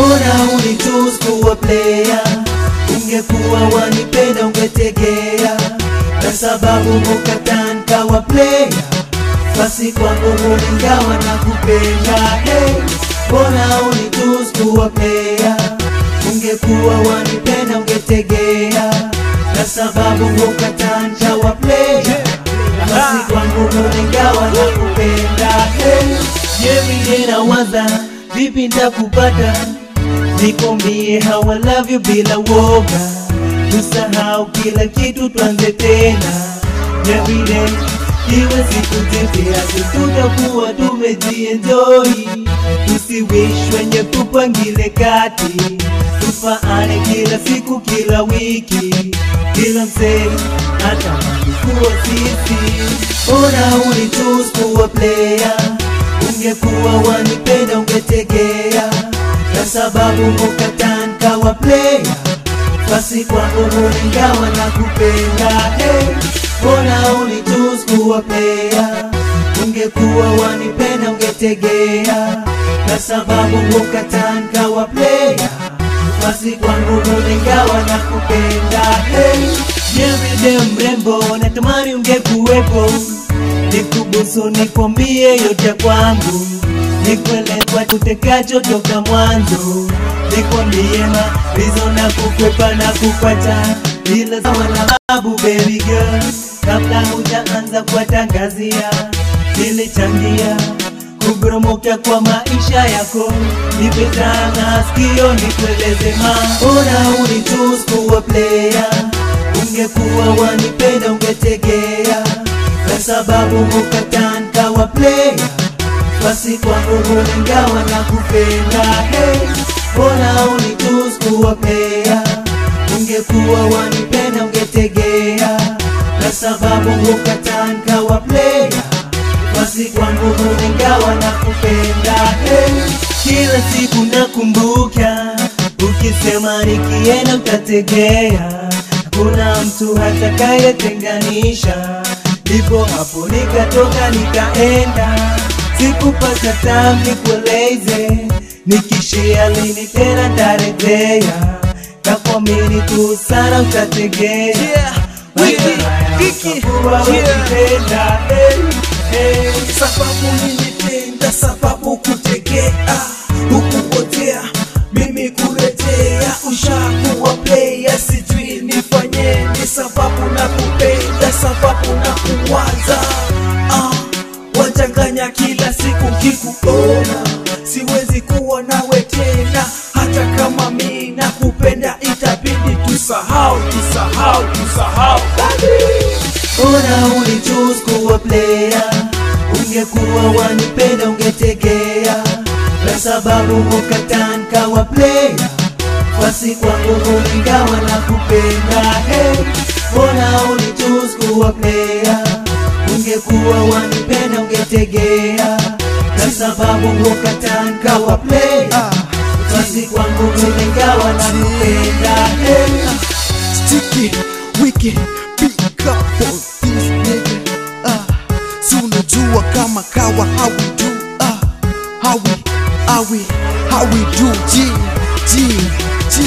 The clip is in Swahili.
Mbona unichoose kuwa player? Ungekuwa wanipenda ungetegea, na sababu mukataa nikawa player, kwa kwangu mulingawa na kupenda. Hey, mbona unichoose kuwa player? Ungekuwa wanipenda ungetegea, na sababu mukataa nikawa player, kwa kwangu mulingawa na kupenda. Yemi nina wadha vipi ndakupata nikwambie how I love you bila woga, tusahau kila kitu, tuanze tena. Everyday, iwe siku zipya, tutakuwa tumejienjoy, tusiwish wenye kati, tufaane kila siku, kila wiki, kila msee hata kuwa sisi. Ona unitus kuwa player, ungekuwa wanipenda ungetegea sababu mukatan kawa player. Basi kwangu ulingawa na kupenda hey, mbona unitus kuwa player? Ungekuwa wanipenda ungetegea. Na sababu mukatan kawa player. Basi kwangu ulingawa na kupenda hey, everyday mrembo natamani ungekuwepo. Nikubusu nikwambie yote kwangu nikuelekwa tutekacho toka mwanzo. Nikwambie bizo na kukwepa na kukwata, ila sawa na babu baby girl. Kabla hujaanza kuwatangazia nilichangia kubromoka kwa maisha yako. Nipetana sikio nikueleze ma ona unitus kuwa player. Ungekuwa wanipenda ungetegea. Kwa sababu mukatan kawa player basi kwangu ingawa na kupenda hey, mbona unitus kuwa ungekuwa wanipenda ungetegea. Na sababu mukatan wa playa basi kwangu ingawa na kupenda hey, kila siku nakumbuka ukisema nikienda utategea kuna mtu hatakayetenganisha. Ndipo hapo nikatoka nikaenda sikupata tam nikueleze nikishia lini tena ntarejea kakwamini tu sana utategea. Hey, hey. sababu nilipenda, sababu kutegea, hukupotea, mimi kuletea, ushakuwa player, sijui nifanyeni, sababu na kupenda, sababu na kuwaza ah, wachanganya kila siku kikuona, siwezi kuwa nawe tena, hata kama mi nakupenda, itabidi tusahau, tusahau, tusahau. Ona unitus kuwa ungekuwa wanipenda ungetegea, na sababu mukatan kawa player, basi kwangu ulingawa na kupenda. Hey, ona unitus kuwa ungekuwa wanipenda ungetegea, sababu ukatanga wa player, basi kwangu ulingawa na kupenda. Sticky, wiki, pick up for this nigga. Ah, si unajua kama kawa how we do, ah, how we, how we, how we do, G, G, G,